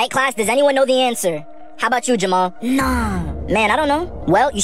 Alright, class, does anyone know the answer? How about you, Jamal? No. Man, I don't know. Well, you